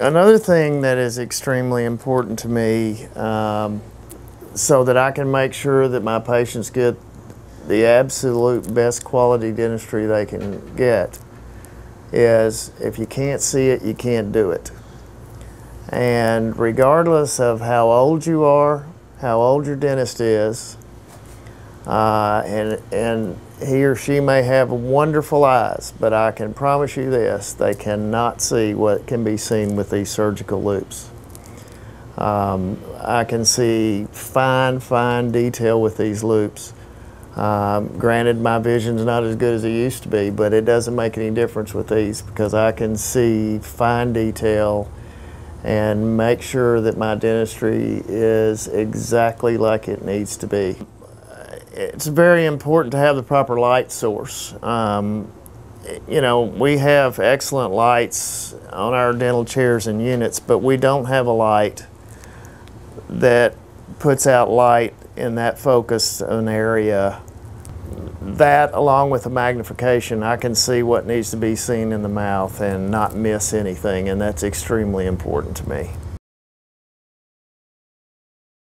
another thing that is extremely important to me um, so that I can make sure that my patients get the absolute best quality dentistry they can get is if you can't see it, you can't do it. And regardless of how old you are, how old your dentist is, uh, and, and he or she may have wonderful eyes, but I can promise you this, they cannot see what can be seen with these surgical loupes. Um, I can see fine, fine detail with these loupes. Um, granted, my vision's not as good as it used to be, but it doesn't make any difference with these because I can see fine detail and make sure that my dentistry is exactly like it needs to be. It's very important to have the proper light source. Um, you know, we have excellent lights on our dental chairs and units, but we don't have a light that puts out light in that focus an area. That, along with the magnification, I can see what needs to be seen in the mouth and not miss anything, and that's extremely important to me.